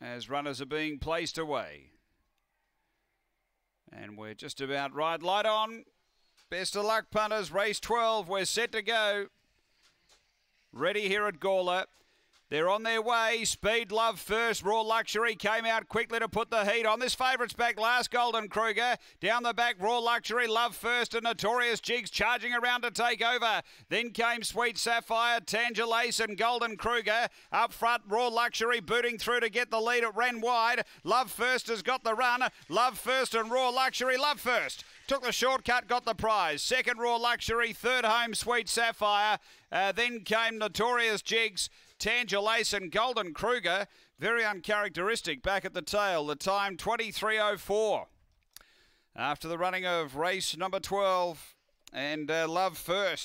as runners are being placed away. And we're just about right. Light on. Best of luck, punters. Race 12. We're set to go. Ready here at Gawler. They're on their way. Speed Love first. Raw Luxury came out quickly to put the heat on. This favourite's back last, Golden Kruger. Down the back, Raw Luxury, Love first, and Notorious Jigs charging around to take over. Then came Sweet Sapphire, Tangelace, and Golden Kruger. Up front, Raw Luxury booting through to get the lead. It ran wide. Love first has got the run. Love first and Raw Luxury. Love first. Took the shortcut, got the prize. Second, Raw Luxury. Third, Home Sweet Sapphire. Uh, then came Notorious Jigs. Tangelace and Golden Kruger, very uncharacteristic back at the tail. The time 23.04. After the running of race number 12 and uh, Love First.